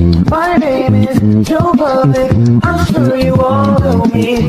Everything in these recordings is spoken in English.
My name is Joe Public. I'm sure you all know me.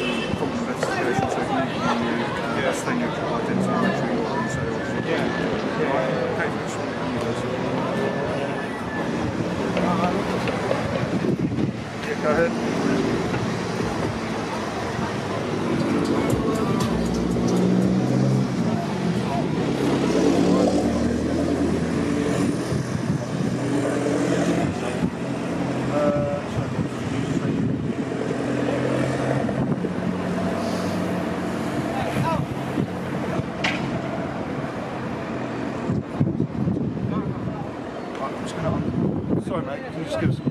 is um, investigation technique, you uh, that's you identify, sure you're on sale. Yeah. Right, okay, Yeah, go ahead. Enjoy, mate. Just give us a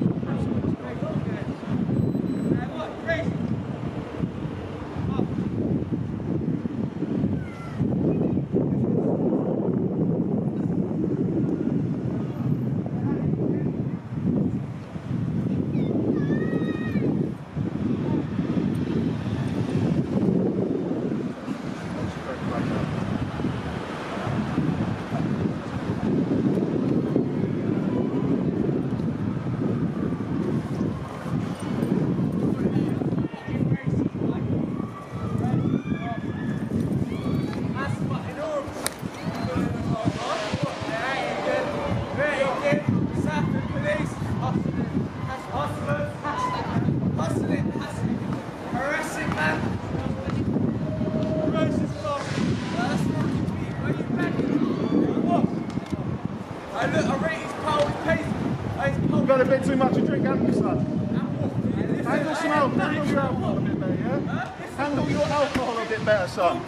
You've got a bit too much to drink, haven't you, son? Handle some alcohol. Handle your alcohol a bit better, yeah? Handle your alcohol a bit better, son.